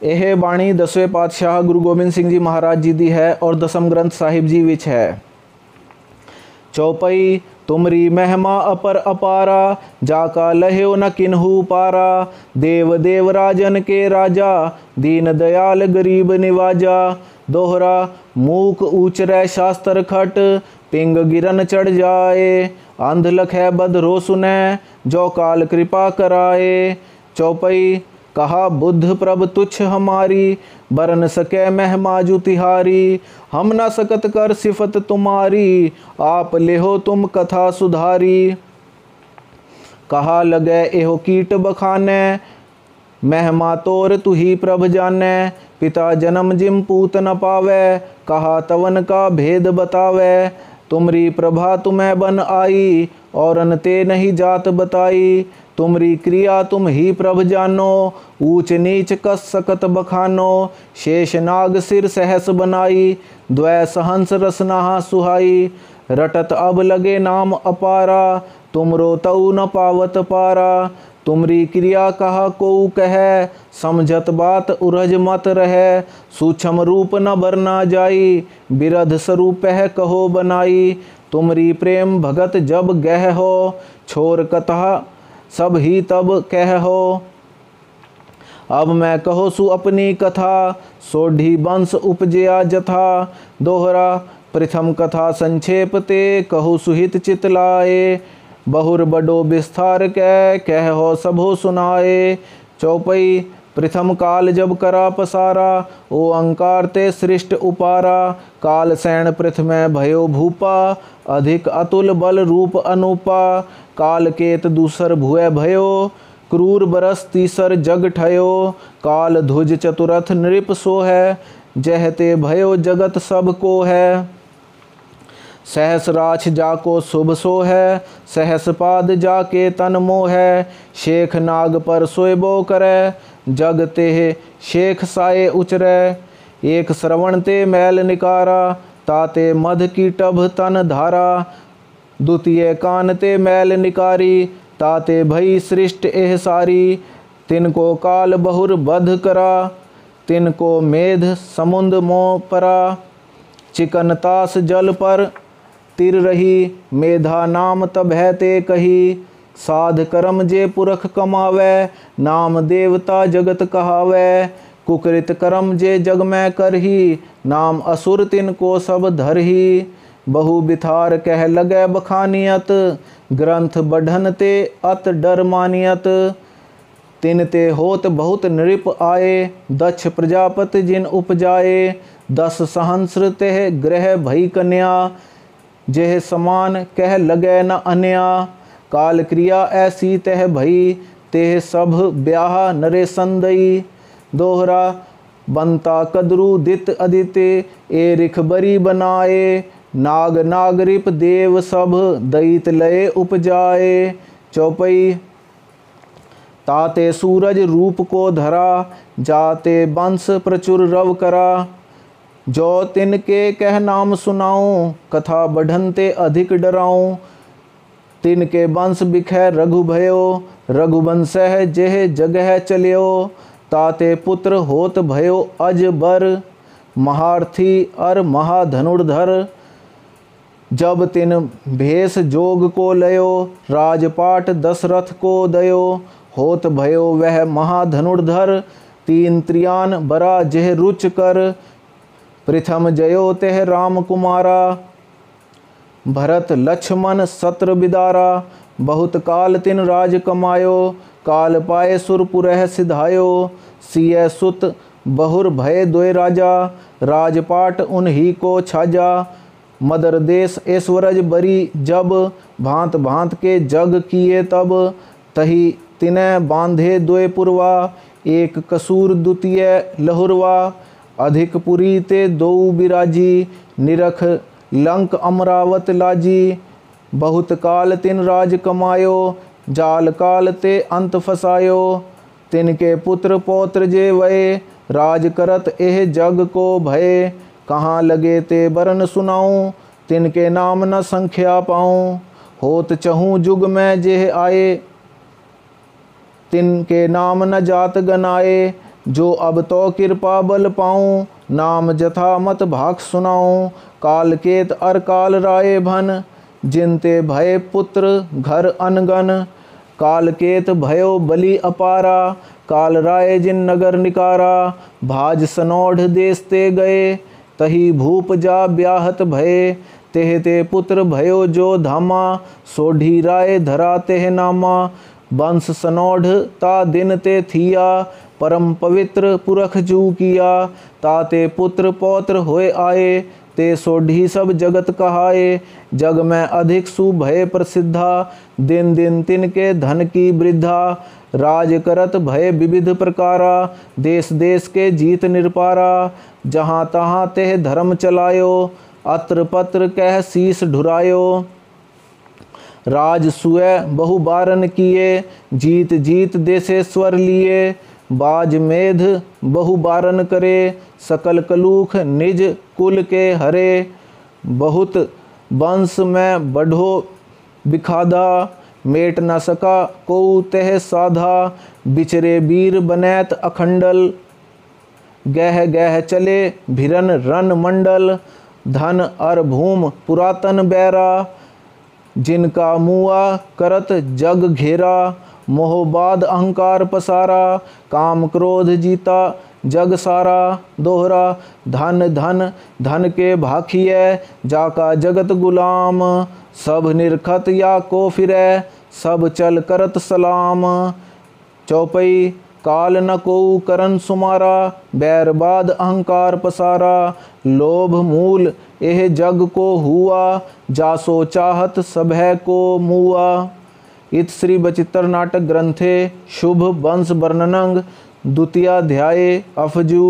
ਇਹ ਬਾਣੀ ਦਸਵੇਂ ਪਾਤਸ਼ਾਹ ਗੁਰੂ ਗੋਬਿੰਦ ਸਿੰਘ ਜੀ ਮਹਾਰਾਜ ਜੀ ਦੀ ਹੈ ਔਰ ਦਸਮ ਗ੍ਰੰਥ ਸਾਹਿਬ ਜੀ ਵਿੱਚ ਹੈ चौपई तुमरी महिमा अपर अपारा जाका लह्यो न किन्हू पारा देव देव राजन के राजा दीन दयाल गरीब निवाजा दोहरा मूक ऊचरै शास्त्र खट पिंग गिरन चढ़ जाए अंध लखै बधरो सुनै जो काल कृपा कराए चौपई कहा, बुद्ध प्रभ, तुच्छ हमारी, बरन सके महमाजू तिहारी। हम न सकत कर सिफत तुम्हारी, आप लेहो तुम कथा सुधारी। कहा, लगे एहो कीट बखाने, महमा तोर तू ही प्रभ जाने। पिता जन्म जिम पूत न पावे, कहा, तवन का भेद बतावे। तुमरी प्रभा तुम्हें बन आई और अनते नहीं जात बताई। तुमरी क्रिया तुम ही प्रभ जानो ऊंच नीच कस सकत बखानो। शेष नाग सिर सहस बनाई द्वै सहंस रसनाहा सुहाई। रटत अब लगे नाम अपारा तुम रोतऊ न पावत पारा। तुमरी क्रिया कहा को कह, समझत बात उरज मत रहे। सूक्ष्म रूप न बरना जाई, बिरध स्वरूप है कहो बनाई। तुमरी प्रेम भगत जब गह हो, छोर कथा सब ही तब कह हो। अब मैं कहो सु अपनी कथा, सोढ़ी वंश उपजया जथा। दोहरा प्रथम कथा संक्षेप ते कहु सुहित चितलाए बहुर बडो विस्तार कह कह हो सबो सुनाए। चौपई, प्रथम काल जब करा पसारा, ओ अंकार ते सृष्ट उपारा। काल सैन प्रथम भयो भूपा, अधिक अतुल बल रूप अनुपा। काल केत दूसर भुए भयो, क्रूर बरस तीसर जग ठयो। काल ध्वज चतुरथ नृप सो है जहते भयो जगत सबको है सहस राछ जाको शुभ सो है सहस पाद जाके तन मोह है शेख नाग पर सोएबो करे, जग तेह शेख साए उचरे। एक श्रवण ते मैल निकारा ताते मध की टभ तन धारा। द्वितीय कान ते मैल निकारी ताते भई सृष्ट एह सारी। तिनको काल बहुर बध करा तिनको मेध समुंद मोह परा। चिकन तास जल पर तिर रही, मेधा नाम तब है ते कही। साध कर्म जे पुरख कमावे, नाम देवता जगत कहावे। कुकृत कर्म जे जग में करही, नाम असुर तिन को सब धरही। बहु बिथार कह लगे बखानियत, ग्रंथ बढ़न ते अत डर मानियत। तिन ते होत बहुत नृप आए, दक्ष प्रजापति जिन उपजाए। दस सहस्र ते ग्रह भई कन्या जेह समान कह लगे न अन्या काल क्रिया ऐसी तह भई तेह सब ब्याह नरे संदई दोहरा बनता कदरू दित अदिते ए रिख बरी बनाए नाग नागरिप देव सब दैत लय उपजाए चौपई ताते सूरज रूप को धरा जाते बंश प्रचुर रव करा जो तिन के कह नाम सुनाऊं, कथा बढ़नते अधिक डराऊं। तिन के वंश बिखै रघु भयो रघुवंश है जेह जगह चलियो। ताते पुत्र होत भयो अजबर महारथी अर महाधनुर्धर। जब तिन भेष जोग को लयो, राजपाट दशरथ को दयो। होत भयो वह महाधनुर्धर, तीन त्रियान बरा जेह रुच कर। प्रथम जयो तेह राम कुमारा। भरत लक्ष्मण सत्र बिदारा। बहुत काल तिन राज कमायो। काल पाए सुरपुरह सिधायो। सिय सुत, बहुर भय द्वय राजा। राजपाट उन्हीं को छाजा। मदर देश ऐश्वरज बरी जब। भांत भांत के जग किए तब। तही तिनय बांधे द्वय पुरवा। एक कसूर द्वितीय लहुरवा। अधिक पुरी ते दो बिराजी, निरख लंक अमरावत लाजी। बहुत काल तिन राज कमायो, जाल काल ते अंत फसायो। तिनके पुत्र पौत्र जे वये, राज करत एह जग को भय। कहाँ लगे ते बरन सुनाऊं, तिनके नाम न संख्या पाऊँ। होत चहूँ जुग में जेह आए, तिनके नाम न जात गनाए। जो अब तो कृपा बल पाऊँ, नाम जथा मत भाग सुनाऊँ। काल केत अर काल राय भन, जिनते भय पुत्र घर अनगन। काल केत भयो बलि अपारा, काल राय जिन नगर निकारा। भाज सनौढ़ देश ते गए, तही भूप जा ब्याहत भय। तेह ते पुत्र भयो जो धामा, सोढ़ी राय धरा तेह नामा। वंश सनोढ़ ता दिन ते थिया परम पवित्र पुरख जू किया, ताते पुत्र पौत्र होए आए, ते सोढ़ी सब जगत कहाए। जग में अधिक सुभय प्रसिद्धा दिन दिन तिन के धन की वृद्धा। राज करत भय विविध प्रकारा देश देश के जीत निरपारा। जहाँ तहाँ तेह धर्म चलायो अत्र पत्र कह शीस ढुरायो। राज सुय बहु बारन किए जीत जीत देशेश्वर लिए। बाज मेध बहु बारन करे, सकल कलूख निज कुल के हरे। बहुत वंश में बढ़ो बिखादा, मेट न सका को तह साधा। बिचरे वीर बनैत अखंडल, गह गह चले भिरन रन मंडल। धन अर भूम पुरातन बैरा, जिनका मुआ करत जग घेरा। मोहबाद अहंकार पसारा, काम क्रोध जीता, जग सारा, दोहरा, धन धन धन के भाखी भाखिय जाका जगत गुलाम, सब निरखत या को फिर सब चल करत सलाम। चौपई, काल न को करन सुमारा बैरबाद अहंकार पसारा। लोभ मूल, एह जग को हुआ, जासो चाहत सभय को मुआ। इत श्री बचित्र नाटक ग्रंथे शुभ वंश वर्णनंग द्वितीयाध्याय अफजू।